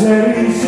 say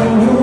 Puszcza